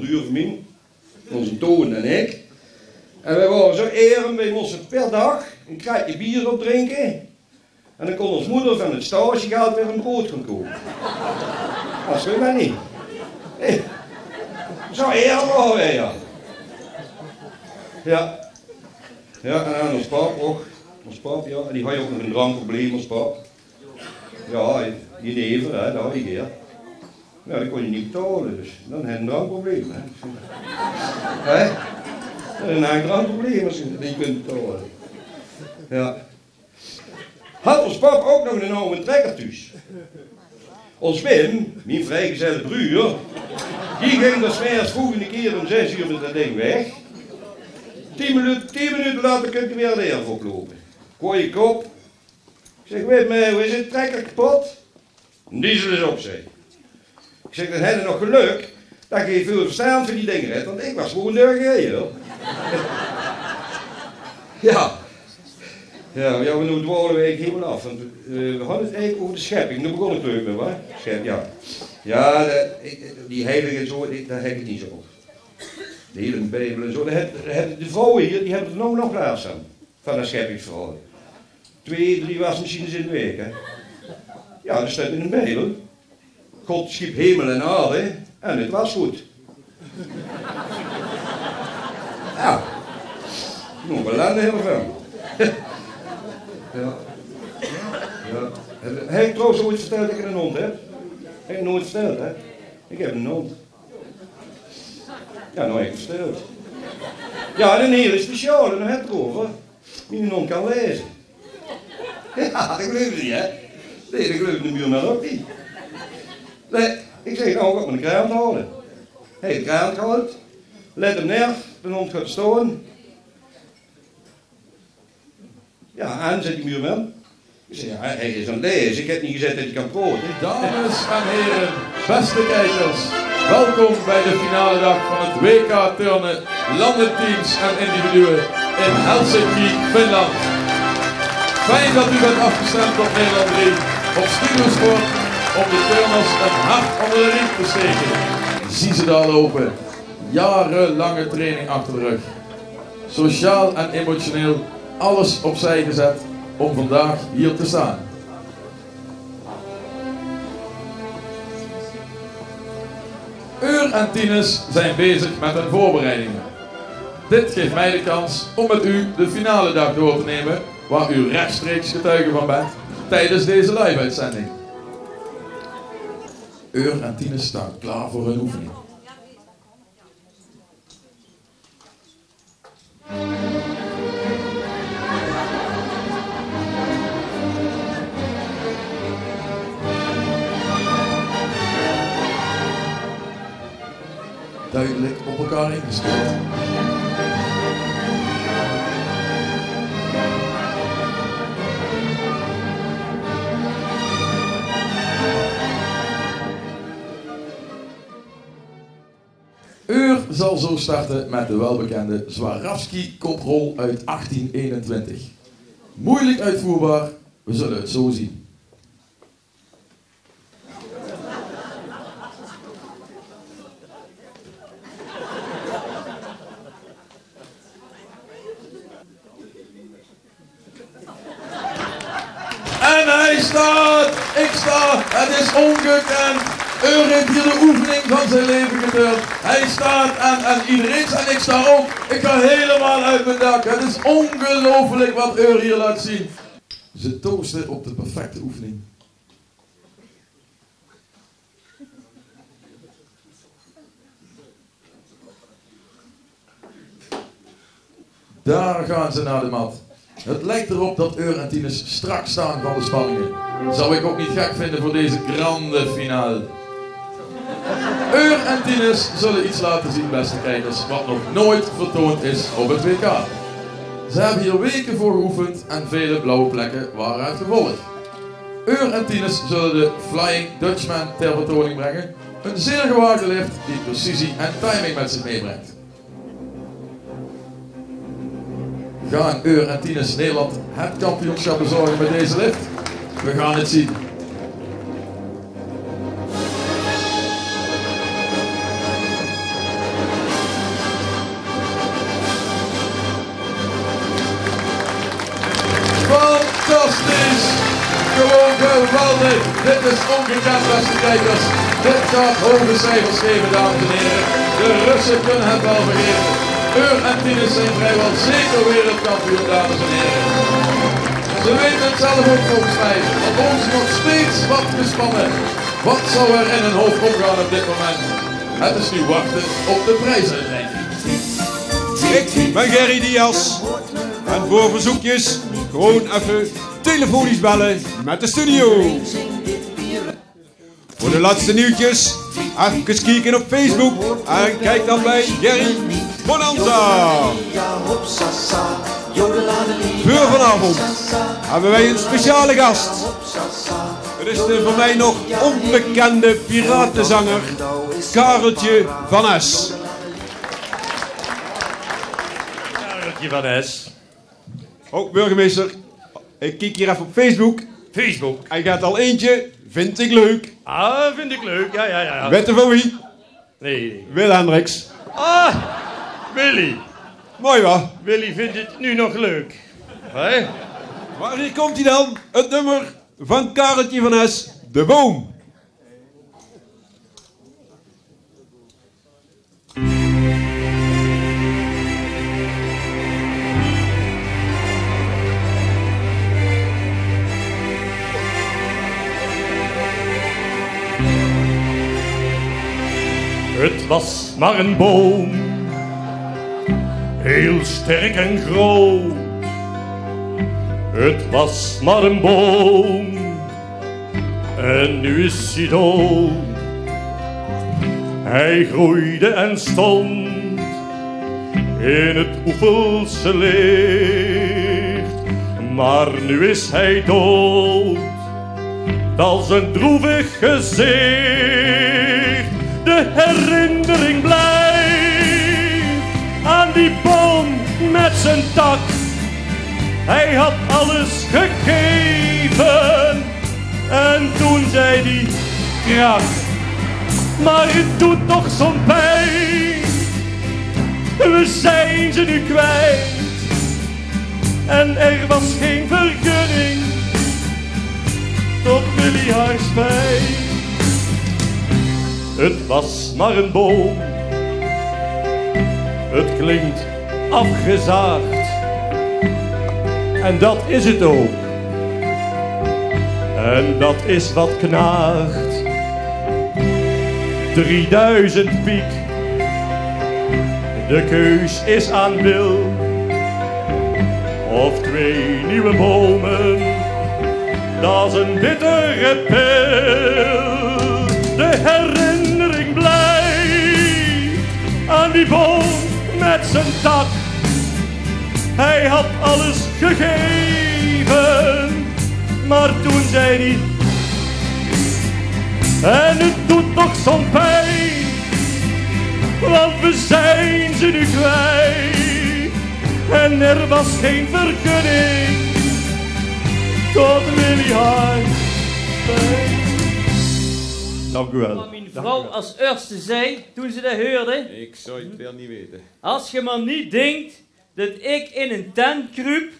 broer van mij. Onze Toon en ik. En wij waren zo eren, wij moesten per dag een kratje bier opdrinken. En dan kon ons moeder van het stage geld weer een brood gaan kopen. Dat is wij niet. Zo eren waren wij, ja. Ja. Ja, en dan ons pap ook. Ons pap, ja. En die had ook nog een drankprobleem, ons pap. Ja, die neven, hè, dat had je Ja, dat kon je niet betalen, dus dan had je een drankprobleem, hè. Hè? Een eigen drankprobleem als je niet kunt betalen. Ja. Had ons pap ook nog een oude trekker thuis. Ons Wim, mijn vrijgezelle broer, die ging er smers volgende keer om zes uur met dat ding weg. Tien minuten, tien minuten later kunt u weer de erf oplopen. Gooi je kop. Ik zeg, weet me, hoe is het trekker kapot? Diesel is op, zei. Ik zeg, dan heb je nog geluk dat je veel verstaan van die dingen hebt, want ik was gewoon deur ja. Ja, ja, we nu dwalen we helemaal af. Want, uh, we hadden het eigenlijk over de schepping. Daar begon ik leuk mee, hoor. Schep, ja. Ja, de, die heilige en zo, daar heb ik niet zo. De hele Bijbel en zo. De, de, de vrouwen hier, die hebben er nog nog plaats aan. Van een scheppingsverhaal. Twee, drie wasmachines in de week, hè. Ja, dat staat in de Bijbel. God schiep hemel en aarde en het was goed. Ja. Nog wel landen heel veel. ja. ja. Heb ik trouwens ooit verteld dat ik een hond heb? Heb ik nooit verteld, hè? Ik heb een hond. Ja, nou heb ik verteld. Ja, een hele speciale, daar heb ik over. Mijn hond kan lezen. Ja, dat geloof je niet, hè? Nee, dat geloof de buurman ook niet. Nee, ik zeg, nou, ik op mijn kraan houden. Hij heeft de kraan. Let hem neer, de hond gaat staan. Ja, aan zet die muurman. Ik zeg, hij is aan het. Ik heb niet gezegd dat hij kan praten. Dames en heren, beste kijkers. Welkom bij de finale dag van het WK turnen landenteams en individuen in Helsinki, Finland. Fijn dat u bent afgestemd op Nederland 3 op Studiosport om de turners een hart onder de riem te steken. Zie ze daar lopen. Jarenlange training achter de rug. Sociaal en emotioneel alles opzij gezet om vandaag hier te staan. Ur en Tines zijn bezig met hun voorbereidingen. Dit geeft mij de kans om met u de finale dag door te nemen, waar u rechtstreeks getuige van bent tijdens deze live-uitzending. Ur en Tines staan klaar voor hun oefening. duidelijk op elkaar ingespeeld. Zal zo starten met de welbekende Zwaravski koprol uit 1821. Moeilijk uitvoerbaar, we zullen het zo zien. En hij staat, ik sta, het is ongekend. Ur heeft hier de oefening van zijn leven geduld. Hij staat en, en iedereen staat en ik sta ook. Ik ga helemaal uit mijn dak. Het is ongelooflijk wat Ur hier laat zien. Ze toosten op de perfecte oefening. Daar gaan ze naar de mat. Het lijkt erop dat Eur en Tines strak staan van de spanningen. Zou ik ook niet gek vinden voor deze grande finale. Eur en Tines zullen iets laten zien, beste kijkers, wat nog nooit vertoond is op het WK. Ze hebben hier weken voor geoefend en vele blauwe plekken waren uit gevolgd. Eur en Tines zullen de Flying Dutchman ter vertoning brengen. Een zeer gewaagde lift die precisie en timing met zich meebrengt. Gaan Eur en Tines Nederland het kampioenschap bezorgen met deze lift? We gaan het zien. Gewoon geweldig. Dit is ongekend, beste kijkers. Dit gaat hoge cijfers geven, dames en heren. De Russen kunnen het wel vergeten. Ur en Tinus zijn vrijwel zeker wereldkampioen, dames en heren. Ze weten het zelf ook volgens mij. Want ons nog steeds wat gespannen. Wat zou er in hun hoofd omgaan op dit moment? Het is nu wachten op de prijsuitreiking. Ik ben Gerry Diaz. En voor verzoekjes gewoon even telefonisch bellen met de studio. Voor de laatste nieuwtjes, even kijken op Facebook. En kijk dan bij Gerry Bonanza. Voor vanavond hebben wij een speciale gast. Het is de voor mij nog onbekende piratenzanger Kareltje van Es. Kareltje van S. Oh, burgemeester, ik kijk hier even op Facebook. Facebook. Hij gaat al eentje, vind ik leuk. Ah, vind ik leuk. Ja, ja, ja. Weet je van wie? Nee. Wil Hendricks. Ah, Willy. Mooi wa? Willy vindt het nu nog leuk. Hé? Maar hier komt hij dan, het nummer van Kareltje van Es, De Boom. Het was maar een boom. Heel sterk en groot. Het was maar een boom. En nu is hij dood. Hij groeide en stond in het Oefelse licht. Maar nu is hij dood. Als een droevig gezicht herinnering blijft aan die boom met zijn tak. Hij had alles gegeven en toen zei hij krak. Maar het doet toch zo'n pijn. We zijn ze nu kwijt en er was geen vergunning tot Willy haar spijt. Het was maar een boom. Het klinkt afgezaagd. En dat is het ook. En dat is wat knaagt. 3000 piek. De keus is aan Wil. Of twee nieuwe bomen. Dat is een bittere pil. De herinnering die boom met zijn tak. Hij had alles gegeven, maar toen zei hij. En het doet toch zo'n pijn, want we zijn ze nu kwijt. En er was geen vergunning tot Willy Dank u wel. Wat mijn vrouw als eerste zei toen ze dat hoorde. Ik zou het wel niet weten. Als je maar niet denkt dat ik in een tent kruip.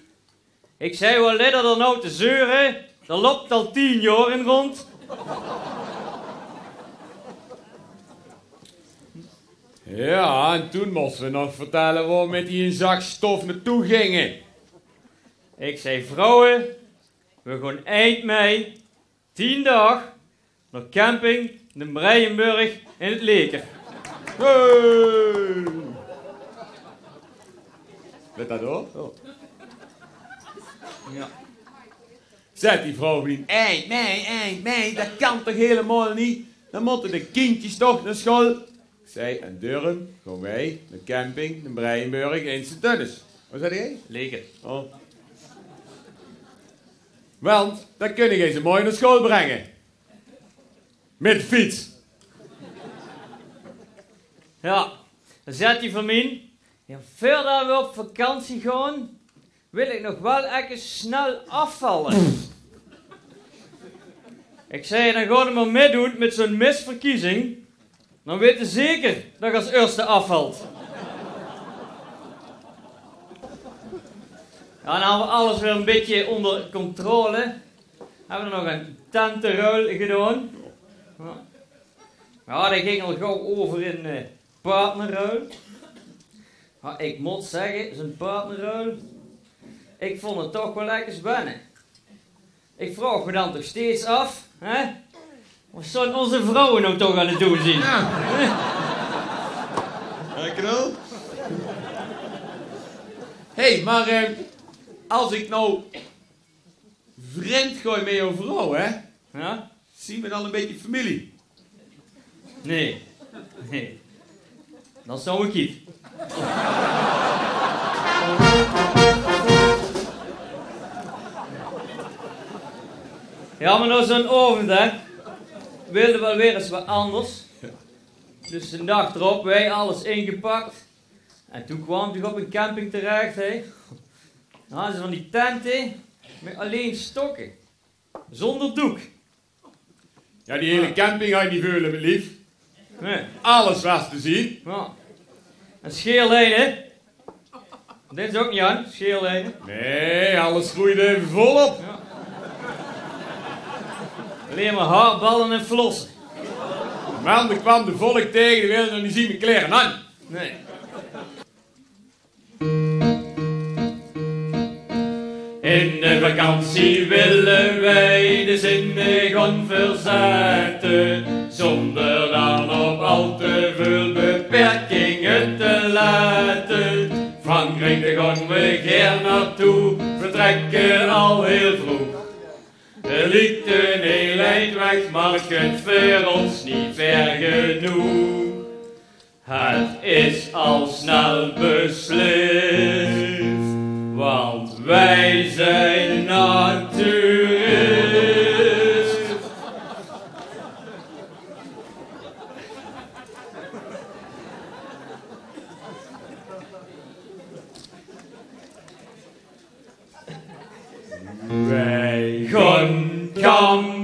Ik zei wel letter dan nou te zeuren. Dat loopt al tien jaar in rond. Ja, en toen moesten we nog vertellen waar we met die een zak stof naartoe gingen. Ik zei vrouwen. We gaan eind mei. Tien dagen. Naar camping. De Breienburg in het Leker. Hey! Let dat op. Ja. Zet die vrouw vriend. Eind mei, eind mei, dat kan toch helemaal niet? Dan moeten de kindjes toch naar school. Zij en Durham, gewoon wij, de camping, de Breienburg en Sint-Dennis. Wat zei jij? Leker. Oh. Want dan kun je ze mooi naar school brengen. Met fiets. Ja. Dan zet hij van mij. Ja, voordat we op vakantie gaan. Wil ik nog wel even snel afvallen. Ik zei, dan gaan we maar meedoen met zo'n misverkiezing. Dan weten zeker dat je als eerste afvalt. Ja, nou hebben we alles weer een beetje onder controle. hebben we nog een tentenruil gedaan. Ja. ja, dat ging al gauw over in uh, partnerruil. Ja, ik moet zeggen, zo'n partnerruil, ik vond het toch wel lekker spannend. Ik vraag me dan toch steeds af, hè? Wat zullen onze vrouwen nou toch aan het doen zien? Ja. Knul. Hé, hey, maar eh, als ik nou vreemd gooi met jouw vrouw, hè? Ja? Zien we dan een beetje familie? Nee. Nee. Dan zou ik niet. Ja, maar nou zo'n avond, hè. Wilde wel weer eens wat anders. Dus een dag erop, wij alles ingepakt. En toen kwam ik op een camping terecht, hè. Dan hadden ze van die tenten met alleen stokken. Zonder doek. Ja, die hele camping had niet veulen, mijn lief. Nee. Alles was te zien. Ja. En scheerlijnen. Dit is ook niet aan, scheerlijnen. Nee, alles groeide even volop. Ja. Alleen maar haarballen en flossen. Man, er kwam de volk tegen, die wilde nog niet zien met kleren aan. Nee. Vakantie willen wij de gaan verzetten, zonder dan op al te veel beperkingen te laten. Frankrijk, daar gaan we gern naartoe, vertrekken al heel vroeg. Ligt een heel eind weg, maar het voor ons niet ver genoeg. Het is al snel beslist, want wij zijn Wij gaan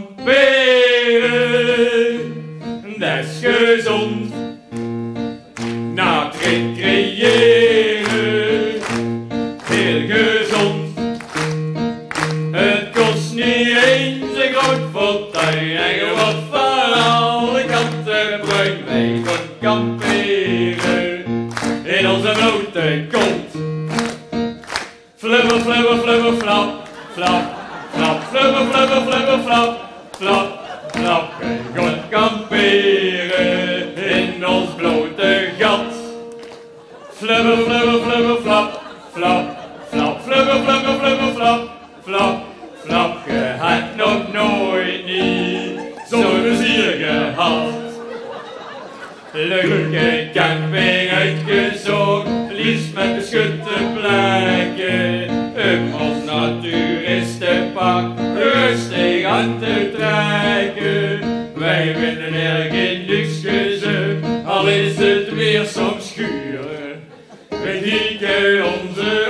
Leuke camping uitgezocht, liefst met beschutte plekken. Om ons naturistenpak rustig aan te trekken. Wij vinden er geen luxe, al is het weer soms schuren. We dieken onze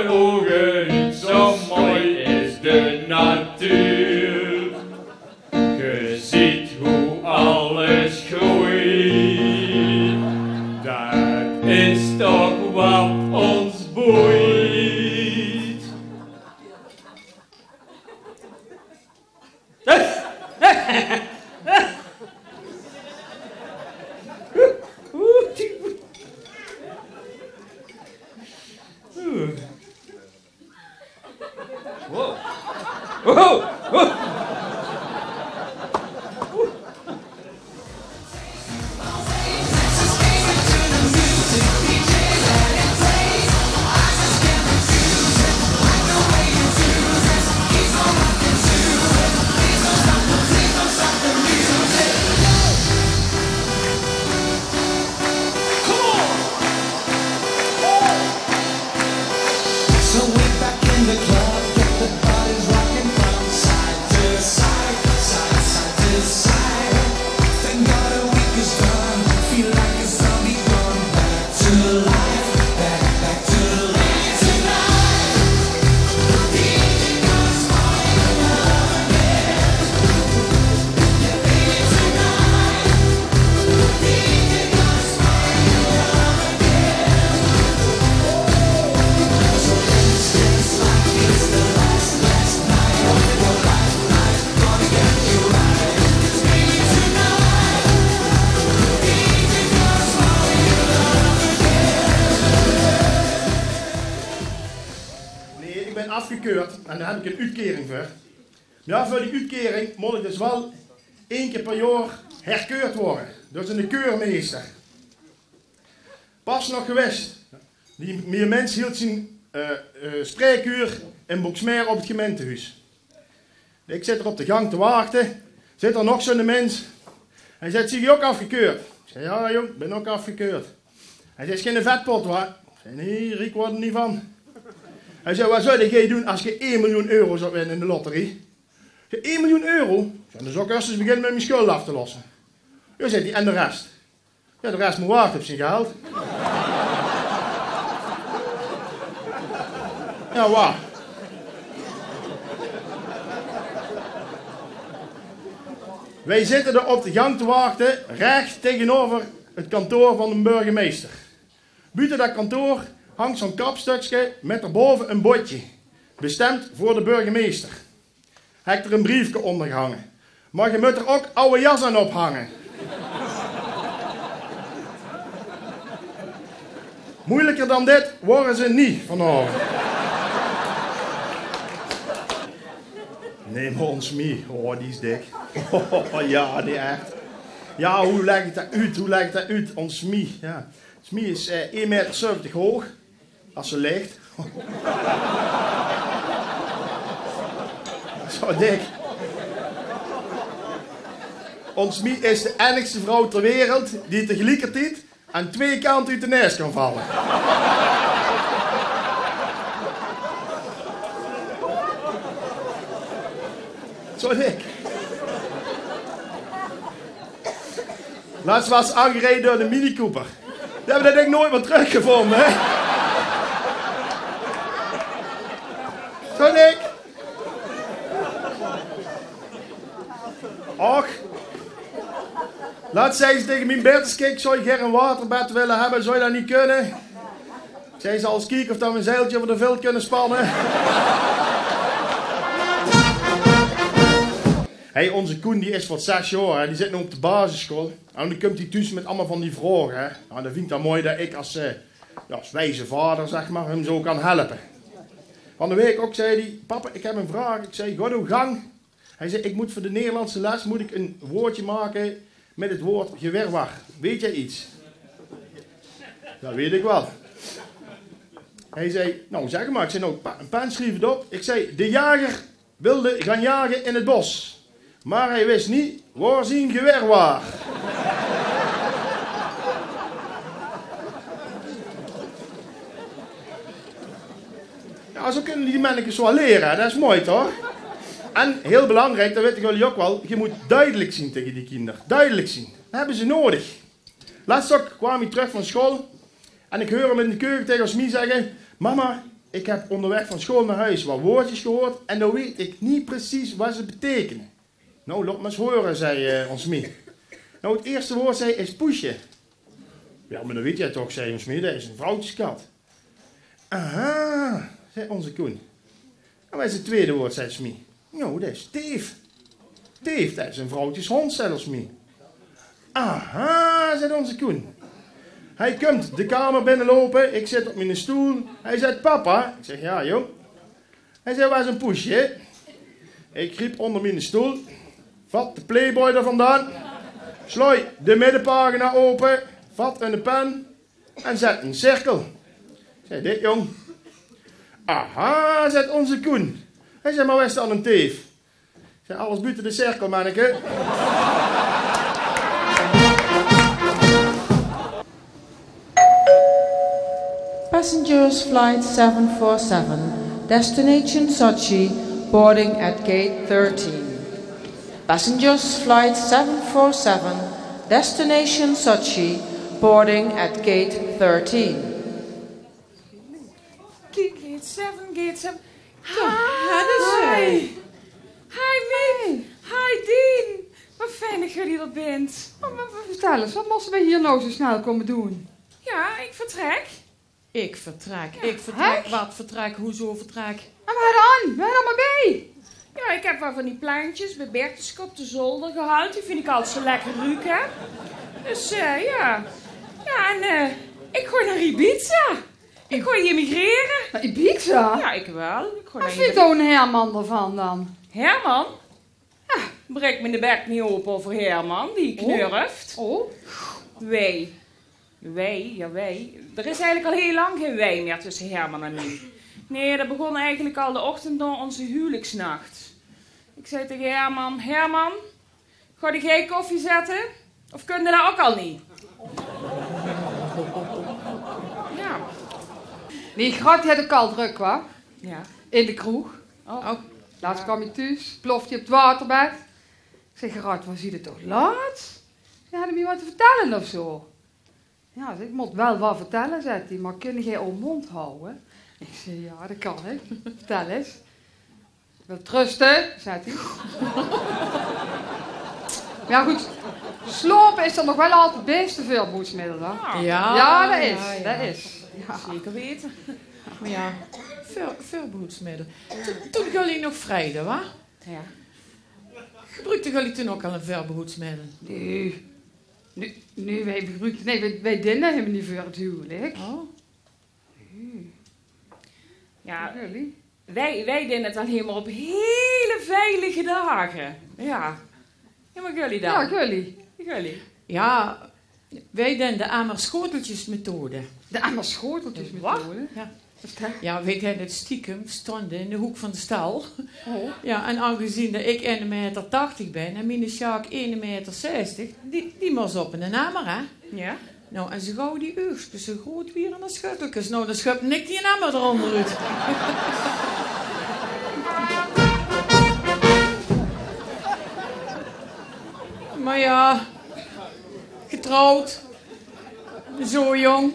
en daar heb ik een uitkering voor. Ja, voor die uitkering moet ik dus wel één keer per jaar herkeurd worden. Is een keurmeester. Pas nog geweest. Die meer mensen hield zijn uh, uh, spreekuur in Boksmeer op het gemeentehuis. Ik zit er op de gang te wachten. Zit er nog zo'n mens. Hij zegt, zie je ook afgekeurd? Ik zeg, ja jong, ben ook afgekeurd. Hij zegt, geen vetpot hoor. Ik zeg, nee, Riek wordt er niet van. Hij zei, wat zou jij doen als je 1 miljoen euro zou winnen in de lotterie? Ik 1 miljoen euro? Zei, dan zou ik eerst eens beginnen met mijn schuld af te lossen. Ja, zegt hij, en de rest? Ja, de rest moet wachten op zijn geld. ja, waar? Wij zitten er op de gang te wachten, recht tegenover het kantoor van de burgemeester. Buiten dat kantoor hangt zo'n kapstukje met erboven een bordje. Bestemd voor de burgemeester. Hij er een briefje onder gehangen. Je moet er ook oude jas aan ophangen. Moeilijker dan dit worden ze niet vanavond. Nee, ons mee. Oh, die is dik. Oh, ja, die echt. Ja, hoe leg ik dat uit? Hoe leg dat uit? Ons Smie. Ja. Smie is eh, 1,70 meter hoog. Als ze ligt. Zo dik. Ons Mie is de enigste vrouw ter wereld die tegelijkertijd aan twee kanten uit de kan vallen. Zo dik. Laatst was aangereden door de Mini Cooper. Die hebben dat ding nooit meer teruggevonden, hè? Zo dik. Och. Laat zei ze tegen mijn kijk, zou je graag een waterbed willen hebben? Zou je dat niet kunnen? Ik zei ze als kijken of we een zeiltje over de veld kunnen spannen. Hey, onze Koen die is voor zes jaar, die zit nu op de basisschool. En dan komt hij thuis met allemaal van die vragen. Hè. Nou, dan vind ik dat mooi dat ik als, ja, als wijze vader zeg maar, hem zo kan helpen. Van de week ook zei hij, papa ik heb een vraag. Ik zei, hoe gang. Hij zei, ik moet voor de Nederlandse les moet ik een woordje maken met het woord gewerwar. Weet jij iets? Dat weet ik wel. Hij zei, nou zeg maar. Ik zei, nou, een pen schreef het op. Ik zei, de jager wilde gaan jagen in het bos. Maar hij wist niet waar zijn geweer was. Ja, zo kunnen die mannetjes wel leren. Dat is mooi toch? En heel belangrijk, dat weten jullie ook wel, je moet duidelijk zien tegen die kinderen. Duidelijk zien. Dat hebben ze nodig. Laatst ook kwam hij terug van school en ik hoor hem in de keuken tegen Osmie zeggen: Mama, ik heb onderweg van school naar huis wat woordjes gehoord en dan weet ik niet precies wat ze betekenen. Nou, laat maar eens horen, zei uh, ons Mie. Nou, het eerste woord zei is poesje. Ja, maar dan weet jij toch, zei ons Mie, dat is een vrouwtjeskat. Aha, zei onze Koen. En nou, wat is het tweede woord, zei Smie? Nou, dat is teef. Teef, dat is een vrouwtjeshond, zei ons Mie. Aha, zei onze Koen. Hij komt de kamer binnenlopen, ik zit op mijn stoel. Hij zegt, papa. Ik zeg, ja joh. Hij zei, waar is een poesje? Ik griep onder mijn stoel. Vat de Playboy er vandaan. Slooi de middenpagina open. Vat een pen. En zet een cirkel. Zeg dit jong. Aha, zet onze Koen. Hij zei, maar waar is dan een teef? Zeg, alles buiten de cirkel, manneke. Passengers flight 747, destination Sochi, boarding at gate 13. Passengers Flight 747, destination Sochi, boarding at gate 13. Gate 7, gate 7. Hi. Hi. Hi, Mick. Hi, Dean. Wat fijn dat jullie er bent. Oh, maar vertel eens, wat moesten wij hier nou zo snel komen doen? Ja, ik vertrek. Ik vertrek, ik vertrek, wat vertrek, hoezo vertrek? En waar dan? Wij allemaal bij? Ja, ik heb wel van die plantjes bij Bertuske op de zolder gehaald. Die vind ik altijd zo lekker ruiken. Dus uh, ja. Ja, en uh, ik gooi naar Ibiza. Ik ga je emigreren. Naar Ibiza? Ja, ik wel. Ik Wat vindt zo'n Herman ervan dan? Herman? Ja, breek me de bek niet op over Herman, die knurft. Oh? Wij. Wij, ja wij. Er is eigenlijk al heel lang geen wij meer tussen Herman en mij. Nee, dat begon eigenlijk al de ochtend na onze huwelijksnacht. Ik zei tegen Herman, Herman, ga jij koffie zetten? Of kun je dat ook al niet? Ja. Nee, gaat had ik al druk, wa? Ja. In de kroeg. Oh. Laatst kwam je thuis, plofte je op het waterbed. Ik zeg, Gerard, waar zie je toch laat? Ja, had hem je wat te vertellen of zo? Ja, zeg, ik moet wel wat vertellen, zei hij, maar kun jij om mond houden? Ik zeg, ja, dat kan ik. Vertel eens. Wil trusten, zei hij. Ja, goed. Slopen is dan nog wel altijd het beste voorboedsmiddel, hè? Ja, Ja, dat is. ja, ja. Dat is. Ja. Zeker weten. Maar ja, verboedsmiddel. Toen, toen jullie nog vrijden, wa? Ja. Gebruikten jullie toen ook al een verbehoedsmiddel? Nee. Nu, nu wij gebruiken, nee, wij, wij dienen helemaal niet voor het huwelijk. Oh. Ja, Jullie? wij, wij deden het wel helemaal op hele veilige dagen. Ja. Ja, maar jullie dan? Ja, jullie. Jullie. Ja, wij deden de Amerschoteltjesmethode. De Amerschoteltjes met Wat? woorden. Ja. Ja, wij deden het stiekem, stonden in de hoek van de stal. Oh. Ja, en aangezien dat ik 1,80 meter ben en mijn Sjaak 1,60 meter, die, die moest op in de namer, hè? Ja? Nou, en ze gauw die oogstjes zo groot weer en dan schutteltjes. Nou, dan schupte ik die namer eronder uit. maar ja, getrouwd, zo jong.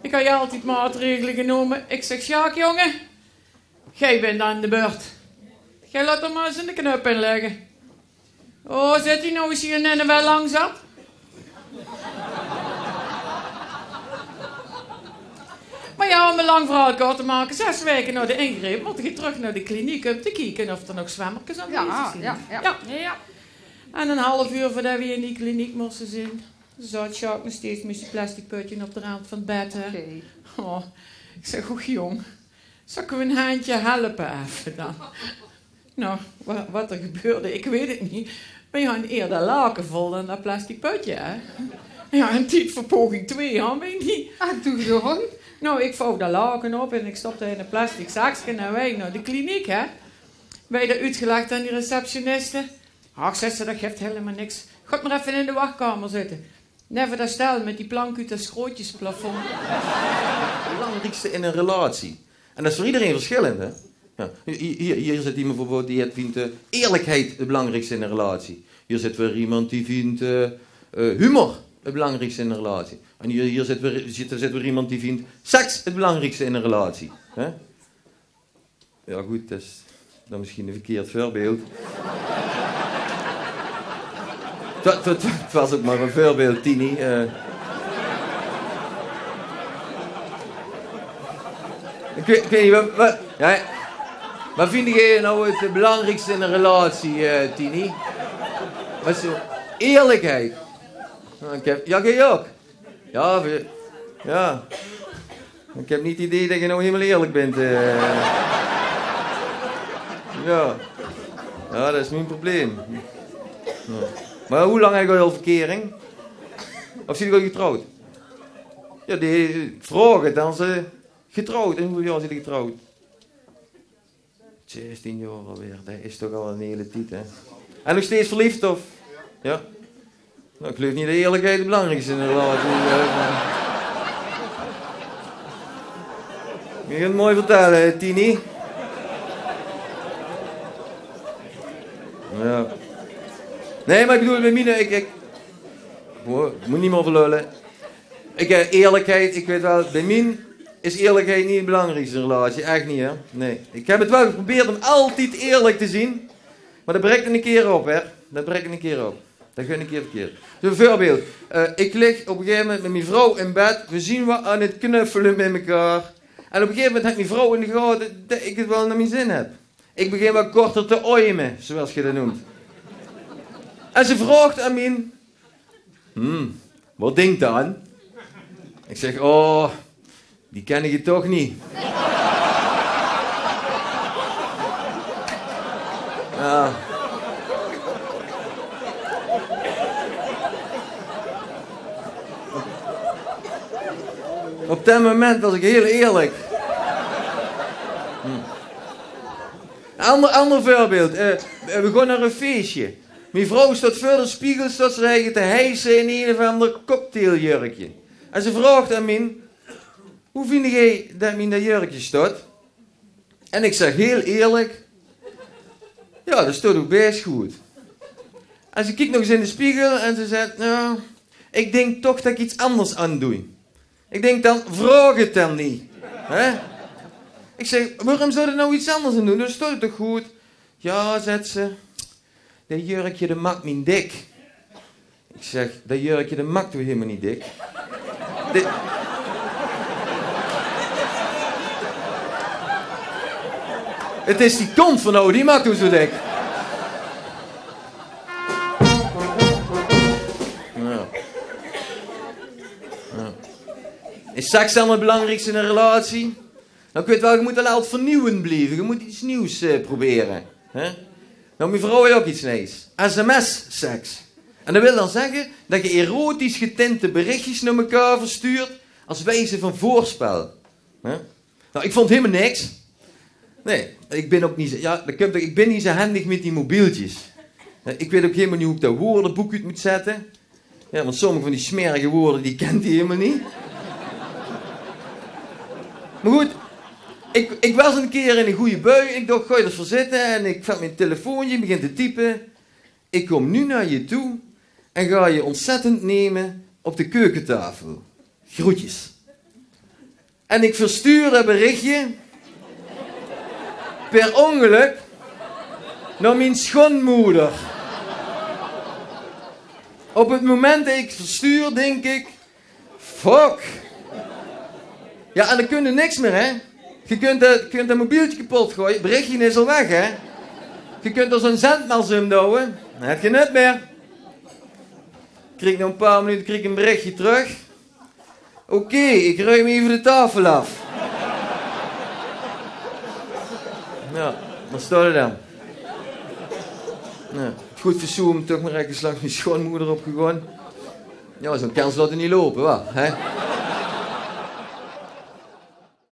Ik had je altijd maatregelen genomen. Ik zeg, Sjaak, jongen, jij bent aan de beurt. Jij laat er maar eens in de knup inleggen. Oh, zit hij nou eens hier net wel lang zat? Maar ja, om een lang verhaal kort te maken, zes weken na de ingreep moet je terug naar de kliniek om te kijken of er nog zwemmertjes aan Ja, zijn. ja, ja. ja. Ja. En een half uur voordat we in die kliniek moesten zijn, zat Jacques nog steeds met zijn plastic putje op de rand van het bed. Hè. Oh, ik zeg, goed jong, zal ik u een handje helpen even dan? Nou, wa- wat er gebeurde, ik weet het niet. Maar je had eerder laken vol dan dat plastic putje, hè? Ja, en tijd voor poging 2, hè, weet je niet? Ah, doe gewoon. Nou, ik vouw dat laken op en ik stopte in een plastic zakje en wij naar de kliniek, hè. Wij dat uitgelegd aan die receptioniste. Ach, zegt ze, dat geeft helemaal niks. Ga maar even in de wachtkamer zitten. Never dat stel met die plank uit dat schrootjesplafond. Het belangrijkste in een relatie. En dat is voor iedereen verschillend, hè? Ja. Hier, hier, zit iemand bijvoorbeeld die vindt eh, eerlijkheid het belangrijkste in een relatie. Hier zit weer iemand die vindt eh, eh, humor het belangrijkste in een relatie. En hier, hier zit, weer, zit, zit iemand die vindt seks het belangrijkste in een relatie. Hè? Ja goed, dat is dan misschien een verkeerd voorbeeld. Het, was ook maar een voorbeeld, Tini. eh. Ik niet, wat, ja, wat vind jij nou het belangrijkste in een relatie, eh, Tini? Wat is? Eerlijkheid. Nou, ik heb, ja, jij ook? Ja, ja. Ik heb niet het idee dat je nou helemaal eerlijk bent. eh. Ja. Ja, dat is mijn probleem. Ja. Maar hoe lang heb je al verkering? Of zit je getrouwd? Ja, die vragen dan ze getrouwd. En hoeveel jaar zit getrouwd? 16 jaar alweer, dat is toch al een hele tijd, hè? En nog steeds verliefd, of? Ja. Nou, ik geloof niet dat eerlijkheid het belangrijkste in een relatie. eh, Je kunt het mooi vertellen, Tini. Ja. Nee, maar ik bedoel, bij Mine, ik... ik moet niet meer verlullen. Ik, eh, eerlijkheid, ik weet wel, bij Mien is eerlijkheid niet het belangrijkste relatie. Echt niet, hè? Nee. Ik heb het wel geprobeerd om altijd eerlijk te zien. Maar dat breekt een keer op, hè? Dat breekt een keer op. Dat gaat een keer verkeerd. Dus een voorbeeld. Eh, ik lig op een gegeven moment met mijn vrouw in bed. We zien wat aan het knuffelen met elkaar. En op een gegeven moment heeft mijn vrouw in de gaten dat ik het wel naar mijn zin heb. Ik begin wat korter te oimen, zoals je dat noemt. En ze vraagt aan mij... Hmm, wat denkt dan? Ik zeg, oh, Die ken ik je toch niet. Ja. Op dat moment was ik heel eerlijk. Hm. Ander, ander voorbeeld. Eh, we gaan naar een feestje. Mijn vrouw staat voor de spiegel staat ze eigen te hijsen in een of ander cocktailjurkje. En ze vraagt aan mij, hoe vind jij dat mijn dat jurkje staat? En ik zeg heel eerlijk, ja, dat staat ook best goed. En ze kijkt nog eens in de spiegel en ze zegt, nou, ik denk toch dat ik iets anders aan doe. Ik denk dan, vraag het dan niet. Ik zeg, waarom zou je nou iets anders aan doen? Dat staat toch goed? Ja, zegt ze, dat jurkje dat maakt me dik. Ik zeg, dat jurkje dat maakt toch helemaal niet dik? Het is die kont van nou, die maakt hoe zo dik. Is seks dan het belangrijkste in een relatie? Nou, ik weet wel, je moet altijd vernieuwend blijven. Je moet iets nieuws eh, proberen. Hè? Nou, mijn vrouw heeft ook iets nieuws. SMS-seks. En dat wil dan zeggen dat je erotisch getinte berichtjes naar elkaar verstuurt als wijze van voorspel. Nou, ik vond helemaal niks. Nee, ik ben ook niet zo, ja, ik ben niet zo handig met die mobieltjes. Ik weet ook helemaal niet hoe ik dat woordenboek uit moet zetten. Ja, want sommige van die smerige woorden, die kent hij helemaal niet. Maar goed, ik, ik was een keer in een goede bui. Ik dacht, ga je ervoor zitten. En ik vat mijn telefoontje, begin te typen. Ik kom nu naar je toe en ga je ontzettend nemen op de keukentafel. Groetjes. En ik verstuur dat berichtje per ongeluk naar mijn schoonmoeder. Op het moment dat ik verstuur, denk ik, fuck. Ja, en dan kun je niks meer, hè. Je kunt je kunt dat mobieltje kapot gooien, berichtje is al weg, hè. Je kunt er zo'n zendmaalsum douwen, dan heb je net meer. Kreeg nog een paar minuten kreeg ik een berichtje terug. Oké, ik ruim even de tafel af. Ja, wat staat er dan? Goed verzoen, toch maar ergens langs mijn schoonmoeder opgegaan. Ja, zo'n kans laat er niet lopen, wat? Hè?